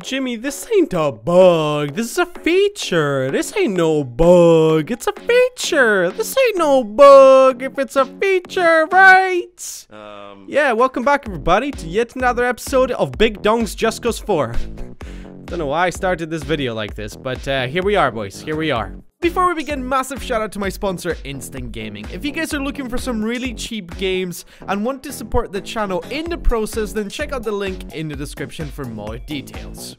Jimmy, this ain't a bug. This is a feature. This ain't no bug. It's a feature. This ain't no bug if it's a feature, right? Um. Yeah, welcome back, everybody, to yet another episode of Big Dongs Just Cause 4. Don't know why I started this video like this, but uh, here we are, boys. Here we are. Before we begin, massive shout out to my sponsor, Instant Gaming. If you guys are looking for some really cheap games and want to support the channel in the process, then check out the link in the description for more details.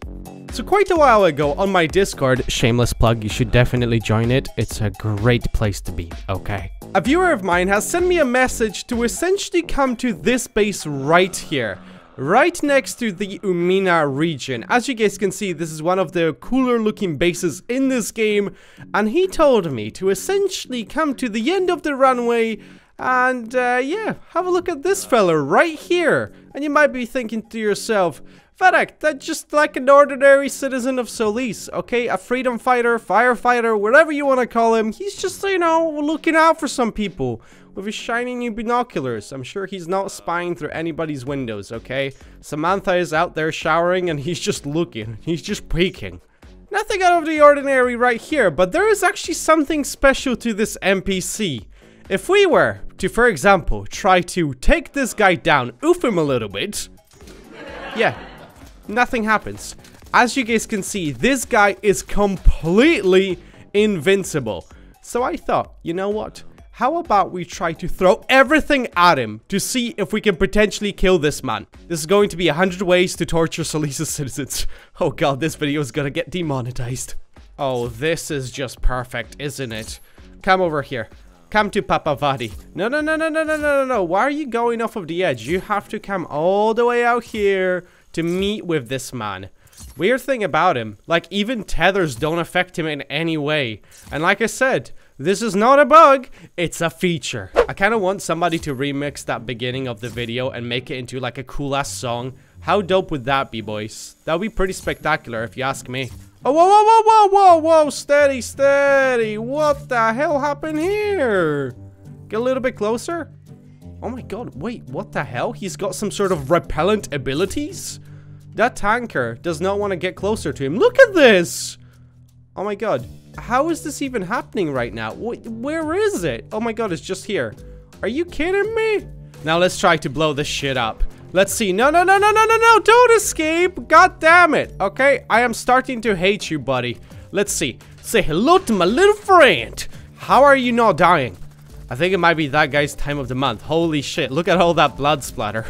So quite a while ago on my Discord, shameless plug, you should definitely join it. It's a great place to be, okay? A viewer of mine has sent me a message to essentially come to this base right here right next to the Umina region. As you guys can see, this is one of the cooler looking bases in this game, and he told me to essentially come to the end of the runway and uh, yeah, have a look at this fella right here. And you might be thinking to yourself, Vadact, that's just like an ordinary citizen of Solis, okay? A freedom fighter, firefighter, whatever you want to call him. He's just, you know, looking out for some people with his shiny new binoculars. I'm sure he's not spying through anybody's windows, okay? Samantha is out there showering and he's just looking. He's just peeking. Nothing out of the ordinary right here, but there is actually something special to this NPC. If we were to, for example, try to take this guy down, oof him a little bit, yeah, nothing happens. As you guys can see, this guy is completely invincible. So I thought, you know what? How about we try to throw everything at him to see if we can potentially kill this man? This is going to be 100 ways to torture Solis's citizens. Oh god, this video is gonna get demonetized. Oh, this is just perfect, isn't it? Come over here. Come to Papa Vadi. No, no, no, no, no, no, no, no, no. Why are you going off of the edge? You have to come all the way out here to meet with this man. Weird thing about him, like even tethers don't affect him in any way. And like I said, this is not a bug, it's a feature. I kind of want somebody to remix that beginning of the video and make it into like a cool ass song. How dope would that be, boys? That would be pretty spectacular if you ask me. Oh, whoa, whoa, whoa, whoa, whoa, whoa, steady, steady. What the hell happened here? Get a little bit closer. Oh my god, wait, what the hell? He's got some sort of repellent abilities? That tanker does not want to get closer to him. Look at this! Oh my god. How is this even happening right now? Where is it? Oh my god, it's just here. Are you kidding me? Now let's try to blow this shit up. Let's see. No, no, no, no, no, no, no. Don't escape. God damn it. Okay, I am starting to hate you, buddy. Let's see. Say hello to my little friend. How are you not dying? I think it might be that guy's time of the month. Holy shit. Look at all that blood splatter.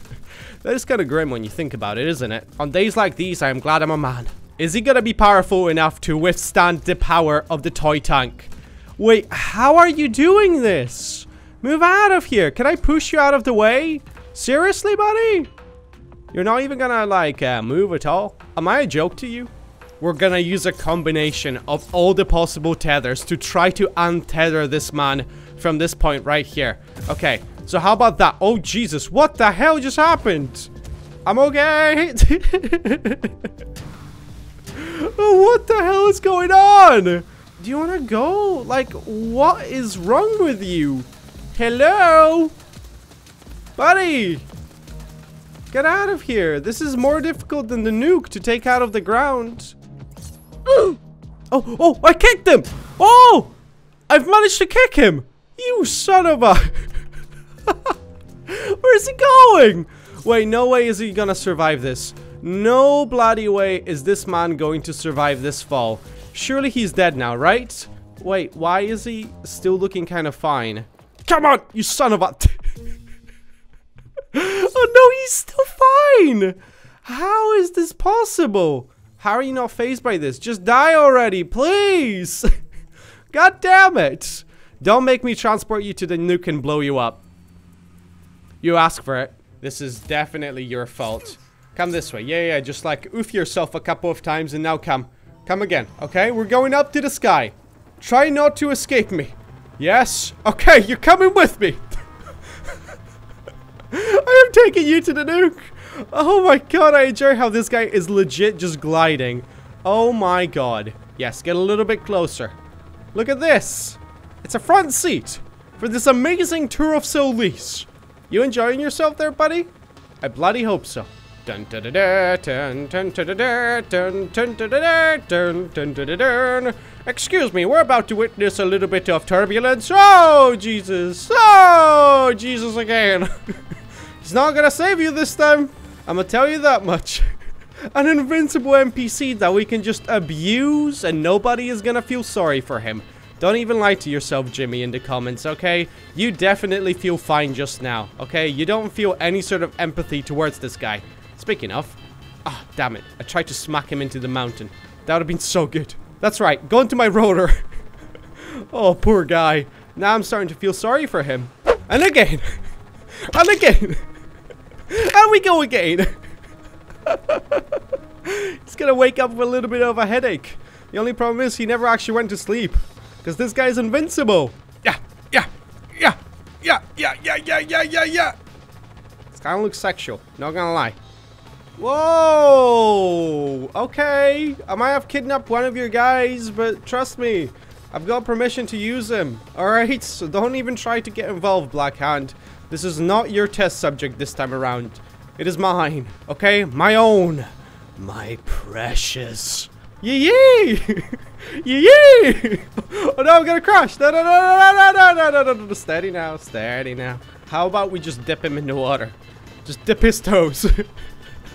that is kind of grim when you think about it, isn't it? On days like these, I am glad I'm a man. Is he gonna be powerful enough to withstand the power of the toy tank? Wait, how are you doing this? Move out of here. Can I push you out of the way? Seriously, buddy? You're not even gonna, like, uh, move at all? Am I a joke to you? We're gonna use a combination of all the possible tethers to try to untether this man from this point right here. Okay, so how about that? Oh, Jesus, what the hell just happened? I'm okay. Oh, what the hell is going on? Do you want to go? Like, what is wrong with you? Hello? Buddy! Get out of here. This is more difficult than the nuke to take out of the ground. oh, oh, I kicked him! Oh! I've managed to kick him! You son of a... Where's he going? Wait, no way is he gonna survive this. No bloody way is this man going to survive this fall. Surely he's dead now, right? Wait, why is he still looking kind of fine? Come on, you son of a... oh no, he's still fine! How is this possible? How are you not phased by this? Just die already, please! God damn it! Don't make me transport you to the nuke and blow you up. You ask for it. This is definitely your fault. Come this way. Yeah, yeah, just like oof yourself a couple of times and now come. Come again, okay? We're going up to the sky. Try not to escape me. Yes? Okay, you're coming with me. I am taking you to the nuke. Oh my god, I enjoy how this guy is legit just gliding. Oh my god. Yes, get a little bit closer. Look at this. It's a front seat for this amazing tour of Solis. You enjoying yourself there, buddy? I bloody hope so. Dun dun dun dun dun dun dun dun dun dun dun Excuse me, we're about to witness a little bit of turbulence. Oh, Jesus. Oh, Jesus again. He's not gonna save you this time. I'm gonna tell you that much. An invincible NPC that we can just abuse and nobody is gonna feel sorry for him. Don't even lie to yourself, Jimmy, in the comments, okay? You definitely feel fine just now, okay? You don't feel any sort of empathy towards this guy. Speaking of, ah, oh, damn it. I tried to smack him into the mountain. That would have been so good. That's right, go into my rotor. oh, poor guy. Now I'm starting to feel sorry for him. And again. and again. and we go again. He's gonna wake up with a little bit of a headache. The only problem is he never actually went to sleep. Because this guy's invincible. Yeah, yeah, yeah, yeah, yeah, yeah, yeah, yeah, yeah, yeah. This kind of looks sexual, not gonna lie. Whoa! Okay, I might have kidnapped one of your guys, but trust me, I've got permission to use him. Alright, so don't even try to get involved, Black Hand. This is not your test subject this time around. It is mine, okay? My own. My precious. Yee yee! yee yee! Oh no, I'm gonna crash! No, no, no, no, no, no, no, no, no, no, steady now, steady now. How about we just dip him in the water? Just dip his toes.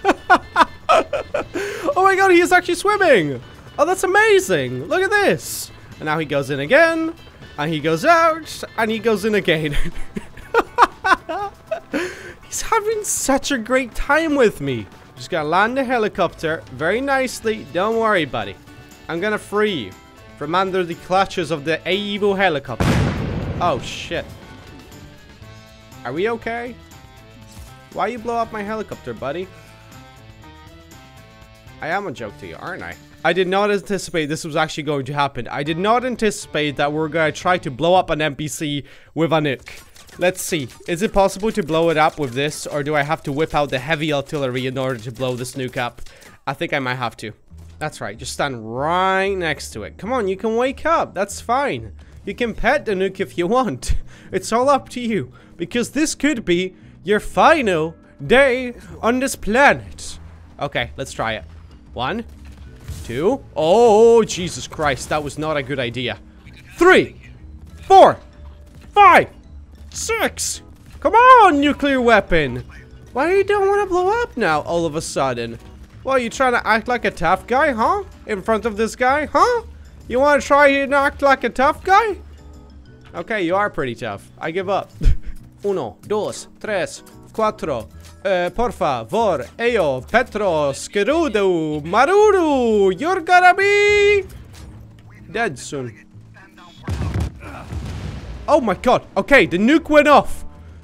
oh my god, he is actually swimming! Oh, that's amazing! Look at this! And now he goes in again, and he goes out, and he goes in again. He's having such a great time with me. Just gotta land the helicopter very nicely. Don't worry, buddy. I'm gonna free you from under the clutches of the evil helicopter. Oh, shit. Are we okay? Why you blow up my helicopter, buddy? I am a joke to you, aren't I? I did not anticipate this was actually going to happen. I did not anticipate that we're going to try to blow up an NPC with a nuke. Let's see. Is it possible to blow it up with this? Or do I have to whip out the heavy artillery in order to blow this nuke up? I think I might have to. That's right. Just stand right next to it. Come on, you can wake up. That's fine. You can pet the nuke if you want. It's all up to you. Because this could be your final day on this planet. Okay, let's try it. One, two. Oh, Jesus Christ. That was not a good idea. Three, four, five, six. Come on, nuclear weapon. Why you don't want to blow up now all of a sudden? Well, you trying to act like a tough guy, huh? In front of this guy, huh? You want to try and act like a tough guy? Okay, you are pretty tough. I give up. Uno, dos, tres, cuatro, uh, por favor, Eyo, Petro, Skerudo, Maruru, you're gonna be dead soon. Oh my god. Okay, the nuke went off.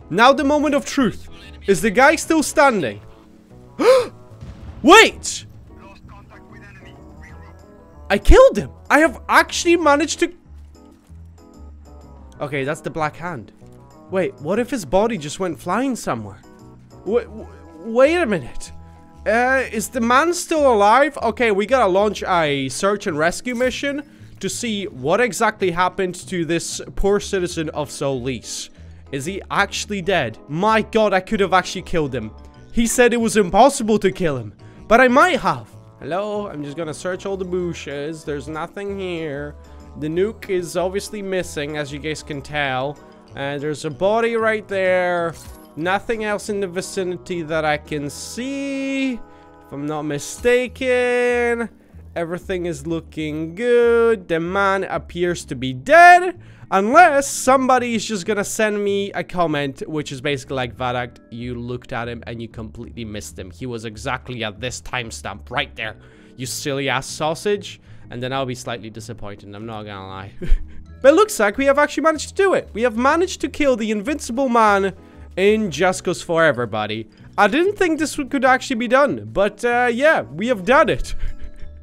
Now the moment of truth. Is the guy still standing? Wait! I killed him. I have actually managed to... Okay, that's the black hand. Wait, what if his body just went flying somewhere? Wait, wait a minute. Uh, is the man still alive? Okay, we gotta launch a search and rescue mission to see what exactly happened to this poor citizen of Solis. Is he actually dead? My god, I could have actually killed him. He said it was impossible to kill him, but I might have. Hello, I'm just gonna search all the bushes. There's nothing here. The nuke is obviously missing, as you guys can tell. And there's a body right there. Nothing else in the vicinity that I can see. If I'm not mistaken. Everything is looking good. The man appears to be dead. Unless somebody is just gonna send me a comment, which is basically like, Vadact, you looked at him and you completely missed him. He was exactly at this timestamp right there. You silly ass sausage. And then I'll be slightly disappointed, I'm not gonna lie. but it looks like we have actually managed to do it. We have managed to kill the invincible man in Just Forever, buddy. I didn't think this could actually be done, but uh, yeah, we have done it.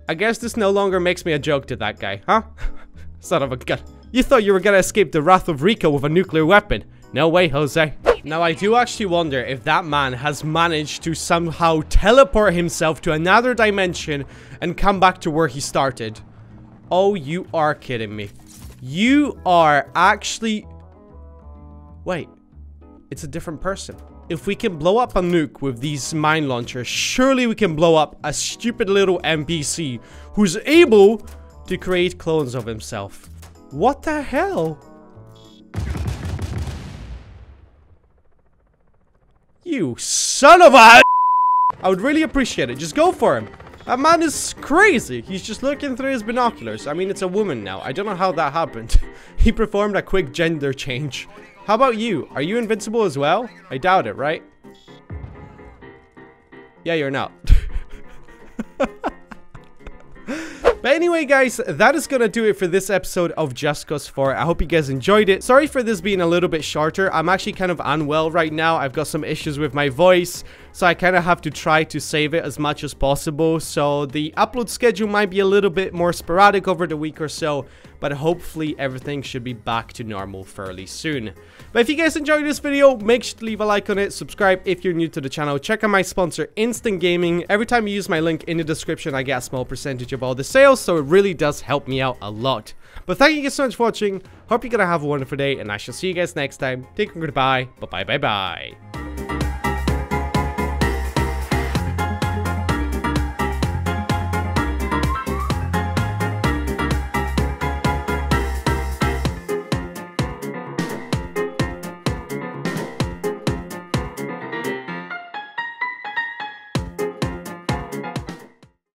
I guess this no longer makes me a joke to that guy, huh? Son of a gun. You thought you were gonna escape the wrath of Rico with a nuclear weapon. No way, Jose. Now, I do actually wonder if that man has managed to somehow teleport himself to another dimension and come back to where he started. Oh, you are kidding me. You are actually... Wait. It's a different person. If we can blow up a nuke with these mine launchers, surely we can blow up a stupid little NPC who's able to create clones of himself. What the hell? You son of a... I would really appreciate it. Just go for him. That man is crazy. He's just looking through his binoculars. I mean, it's a woman now. I don't know how that happened. he performed a quick gender change. How about you? Are you invincible as well? I doubt it, right? Yeah, you're not. But anyway, guys, that is gonna do it for this episode of Just Cause 4. I hope you guys enjoyed it. Sorry for this being a little bit shorter. I'm actually kind of unwell right now. I've got some issues with my voice, so I kind of have to try to save it as much as possible. So the upload schedule might be a little bit more sporadic over the week or so, but hopefully everything should be back to normal fairly soon. But if you guys enjoyed this video, make sure to leave a like on it, subscribe if you're new to the channel, check out my sponsor Instant Gaming. Every time you use my link in the description, I get a small percentage of all the sales, so it really does help me out a lot. But thank you guys so much for watching, hope you're gonna have a wonderful day, and I shall see you guys next time. Take care, goodbye, bye bye bye bye.